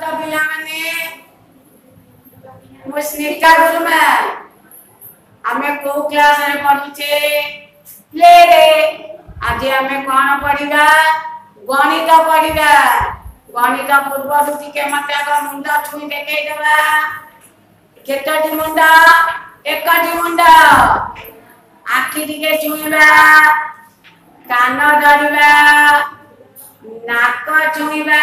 bilangane musnika guruma ଆମେ କୋଉ କ୍ଲାସରେ ପଢୁଛେ ପ୍ଲେରେ ଆଜି ଆମେ କ'ଣ ପଢିବା ଗଣିତ ପଢିବା ଗଣିତ ପୂର୍ବରୁ ଟିକେ ମତେ ଆଗ ମୁଣ୍ଡ ଛୁଇଁ ଦେଖେଇଦେବା କେତୋଟି ମୁଣ୍ଡ ଏକଟି ମୁଣ୍ଡ ଆଖି ଟିକେ ଛୁଇଁବା କାନ ଧରିବା ନାକ ଛୁଇଁବା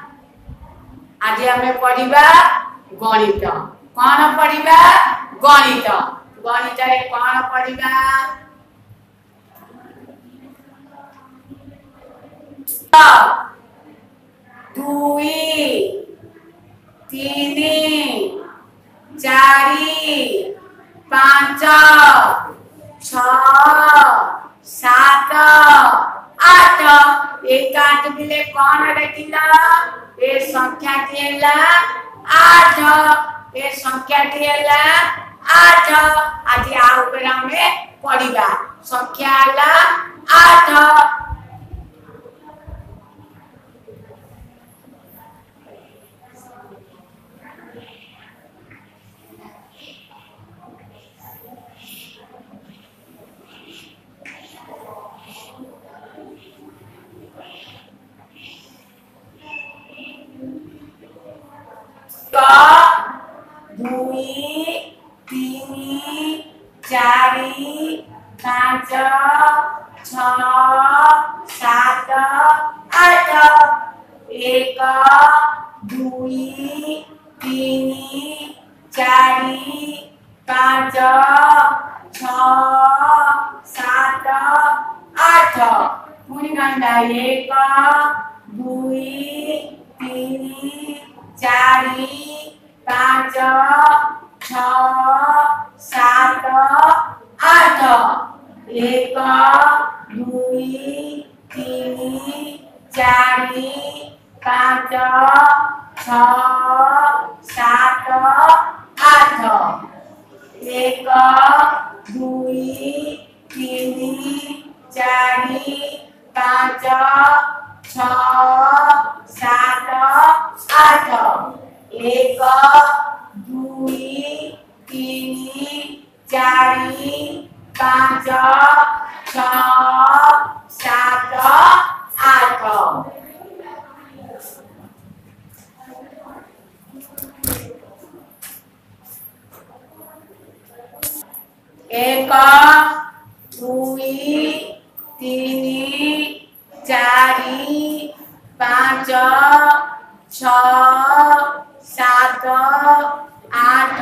આજે અમે પઢવા ગણિત કોણ પઢવા ગણિત ગણિતરે કોણ પઢવા দুই তিন চারি পাঁচ ছ সাত আট এই কাঠ দিলে কণ রেখিল ଏ ସଂଖ୍ୟାଟି ହେଲା ଆଠ ଏ ସଂଖ୍ୟାଟି ହେଲା ଆଠ ଆଜି ଆ ଉପରେ ଆମେ ପଢିବା ସଂଖ୍ୟା ହେଲା ଆଠ 1 2 3 4 5 6 7 8 우리간다 1 2 3 4 5 6 7 8 सात आठ एक दुई तीन चार पांच छत आठ एक दुई तीन चार छ एक दुई तीन चार पाँच छ आठ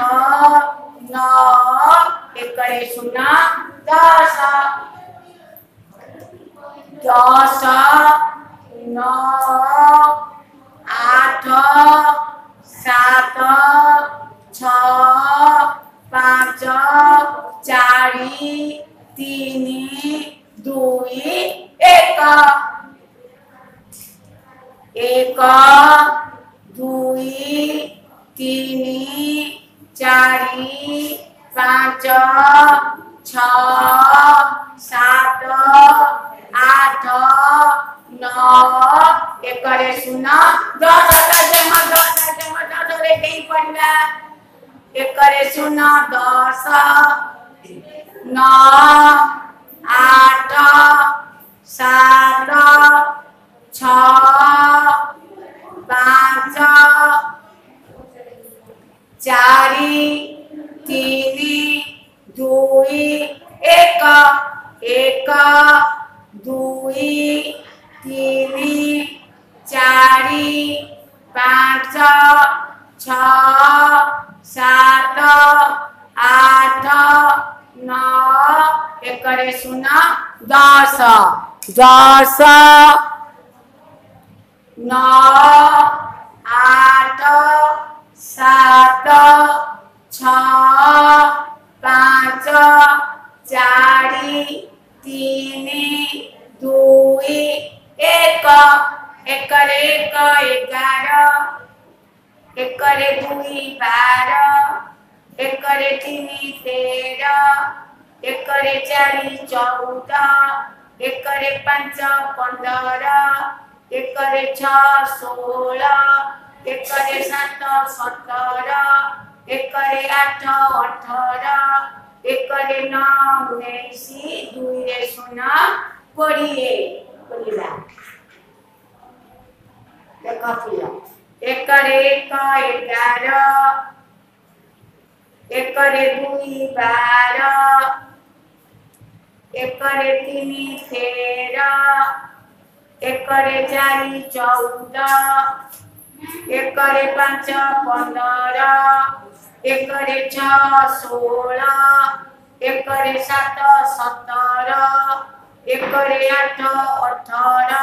नौ एक शून्य दस दस नौ आठ સાત આઠ નવ એકરે શૂન દસ જન્મ દસ જન્મ દસરે કઈ પડ્યા એકરે શૂન દસ નવ આઠ સાત છ પાંચ ચારી सुना दासा दासा नौ आठ सात छ पांच चार तीन दुई एक एकर एक एगार एक दुई बार एक तेरह एकरे चारि चौध एकरे पाँच पन्ध्र एकरे छ सोह्र एकरे सात सत्तर एकरे आठ अठार एकरे नौ उन्नाइस दुईले शून्य कोडिए एकरे एक एघार एकरे दुई बाह्र એકરે તેરા એકરે ચારી ચૌદ એકરે પાંચ પંદર એકરે છ ଷୋହଳ એકરે સાત સતર એકરે આઠ ଅଠର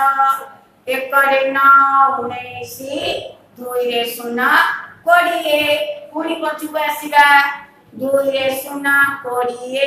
એકରେ ન ଉଣେଇଶ ଦୁଇରେ ଶୂନ କୋଡ଼ିଏ ପୁଣି ପଛକୁ ଆସିବା ଦୁଇରେ ଶୂନ କୋଡ଼ିଏ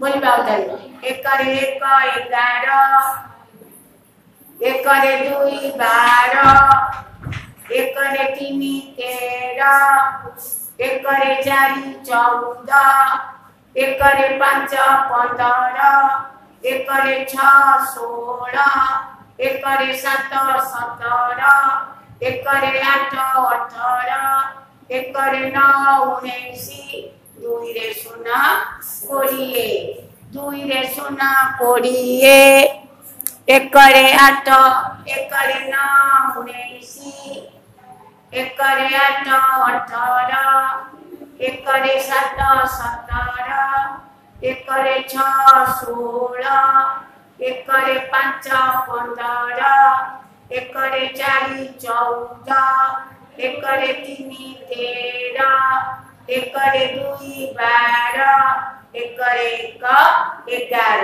बोली बाबू एक एक एगार एक दुई बार एक तीन तेर एक चार चौद एक पांच पंदर एक छोल एक सात सतर एक आठ अठर एक नौ उन्नीस দুই রে সোনা কোড়িয়ে দুই রে সোনা কোড়িয়ে একরে আট একরে উনিশ একরে আট অঠর একরে সাত সতর একরে ছ ষোল একরে পাঁচ পনের একরে চারি চৌদ একরে তিন তের एक दुई बार एकरे एक एगार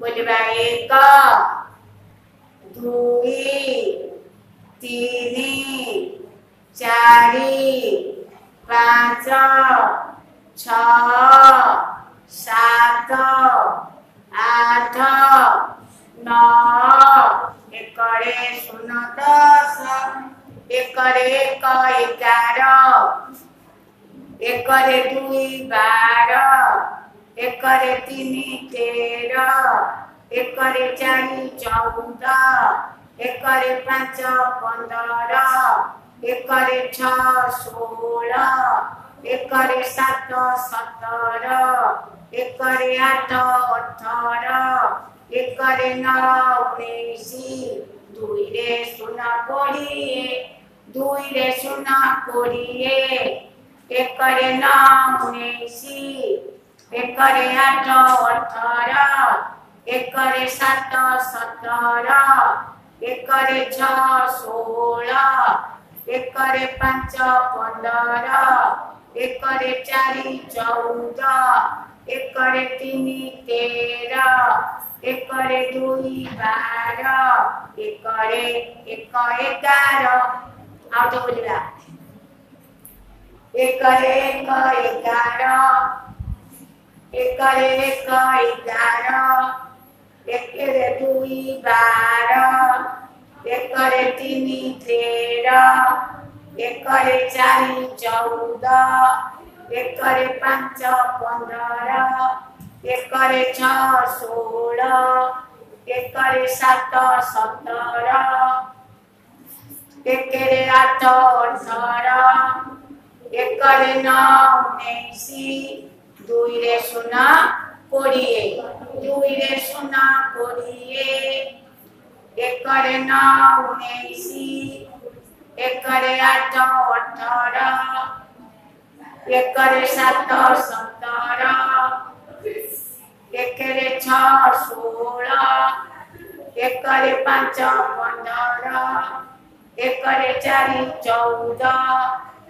बोलवा एक दुई तीन चार पाँच छत आठ नौ एकरे शून्य दस एक एगार एक दुई बार एक तेर एक चार चौद एक पाँच पंदर एक छोल एक सात सतर एक आठ अठर एक नौ उन्नाइस दुईरे शून्य कोड़े दुईरे शून्य एकरे नाम उन्नीसी एकरे आठ अठार एकरे सात सतर एकरे छ षोल एकरे पांच पंदर एकरे चारि चौद एकरे तीन तेर एकरे दुई बार एकरे एक एगार आउ तो बोलिया एक एक ग्यारह एक एक ग्यारह एक दुई बारह एक तीन एक चार चौद एक पाँच पंद्रह एक छ एक सात सतर एक आठ अठारह একরে না উনেইসি দুই রে সোনা করিয়ে দুই রে সোনা করিয়ে একরে না উনেইসি একরে আট অঠর একরে সাত সতর একরে ছ ষোল একরে পাঁচ পনেরো একরে চারি চৌদ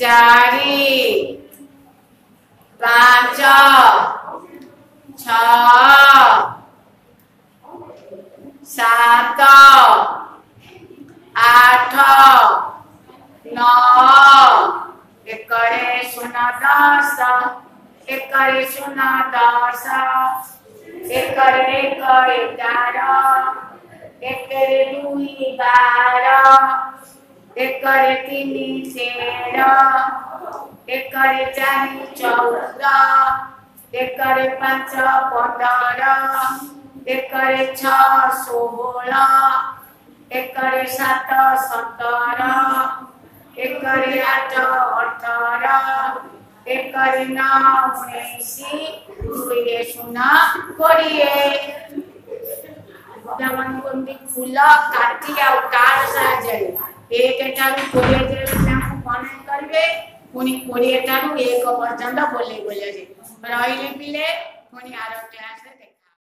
ଚାରି ପାଞ୍ଚ ଛଅ ସାତ ଆଠ ନଅ ଏକରେ ଶୂନ ଦଶ ଏକରେ ଶୂନ ଦଶ ଏକରେ ଏକ ଏଗାର ଏକରେ ଦୁଇ ବାର एकरे तिनी तेह्र एकरे चारि चौध एकरे पाँच पन्ध्र एकरे छ सोह्र एकरे सात सत्तर एकरे आठ अठार एकरे नौ उन्नाइस दुईले शून्य कोडिए যেমন বন্দি ফুল কাটি আর पुनी पुनी एक पर्यटन बोल बोल रही मिले पुणी आरोप क्लास